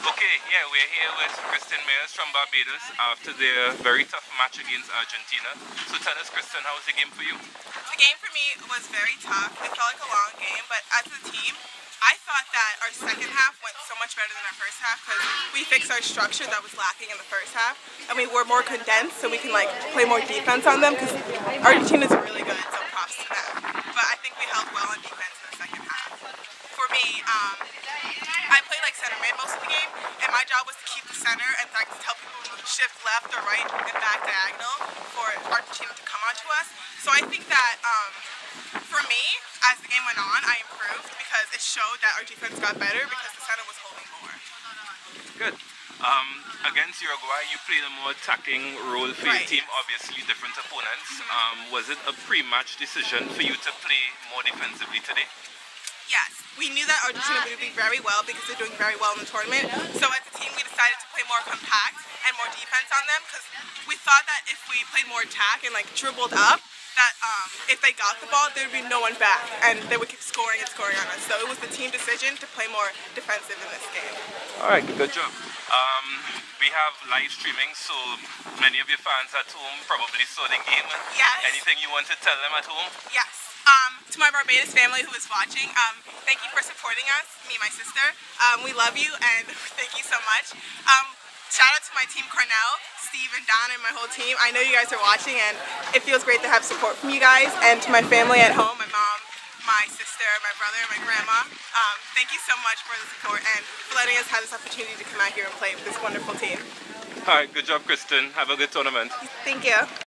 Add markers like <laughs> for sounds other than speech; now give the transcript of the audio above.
Okay, yeah, we're here with Krysten Mayers from Barbados after their very tough match against Argentina. So tell us, Krysten, how was the game for you? The game for me was very tough. It felt like a long game, but as a team, I thought that our second half went so much better than our first half because we fixed our structure that was lacking in the first half, and we were more condensed so we can like play more defense on them because Argentina's really good, so props to them. But I think we held well on defense in the second half. For me, um, center mid most of the game, and my job was to keep the center and like tell people to shift left or right and back diagonal for Argentina to come onto us. So I think that um, for me, as the game went on, I improved because it showed that our defense got better because the center was holding more. Good. Um, against Uruguay, you played a more attacking role for Right. your team, obviously different opponents. Um, was it a pre-match decision for you to play more defensively today? Yes, we knew that Argentina would do very well because they're doing very well in the tournament. So as a team, we decided to play more compact and more defense on them because we thought that if we played more attack and like dribbled up, that um, if they got the ball, there would be no one back and they would keep scoring and scoring on us. So it was the team decision to play more defensive in this game. All right, good job. Um, we have live streaming, so many of your fans at home probably saw the game. Yes. Anything you want to tell them at home? Yes. Um, to my Barbados family who is watching, um, thank you for supporting us, me and my sister. Um, we love you and <laughs> thank you so much. Um, shout out to my team Cornell, Steve and Don and my whole team. I know you guys are watching and it feels great to have support from you guys. And to my family at home, my mom, my sister, my brother, my grandma, um, thank you so much for the support and for letting us have this opportunity to come out here and play with this wonderful team. All right, good job, Krysten. Have a good tournament. Thank you.